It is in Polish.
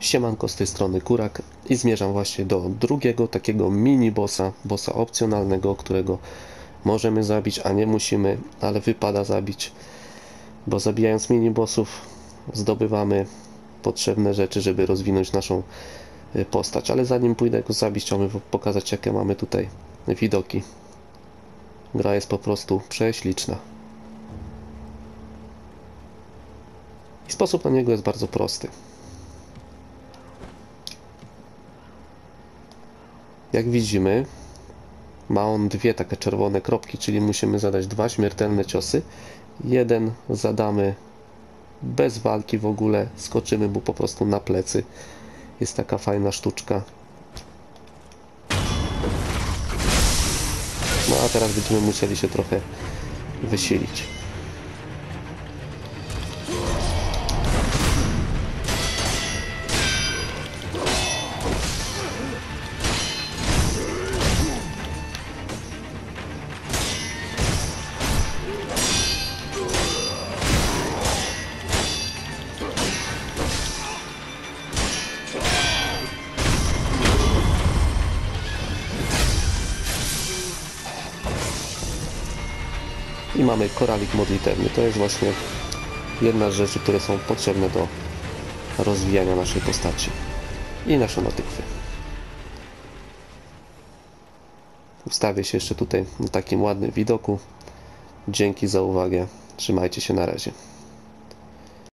Siemanko z tej strony Kurak i zmierzam właśnie do drugiego takiego mini bossa, bossa opcjonalnego, którego możemy zabić, a nie musimy, ale wypada zabić, bo zabijając mini bossów zdobywamy potrzebne rzeczy, żeby rozwinąć naszą y, postać. Ale zanim pójdę go zabić, chciałbym pokazać jakie mamy tutaj widoki. Gra jest po prostu prześliczna. I sposób na niego jest bardzo prosty. Jak widzimy, ma on dwie takie czerwone kropki, czyli musimy zadać dwa śmiertelne ciosy. Jeden zadamy bez walki w ogóle, skoczymy mu po prostu na plecy. Jest taka fajna sztuczka. No a teraz będziemy musieli się trochę wysilić. I mamy koralik modlitewny. To jest właśnie jedna z rzeczy, które są potrzebne do rozwijania naszej postaci. I nasze notykwy. Ustawię się jeszcze tutaj na takim ładnym widoku. Dzięki za uwagę. Trzymajcie się na razie.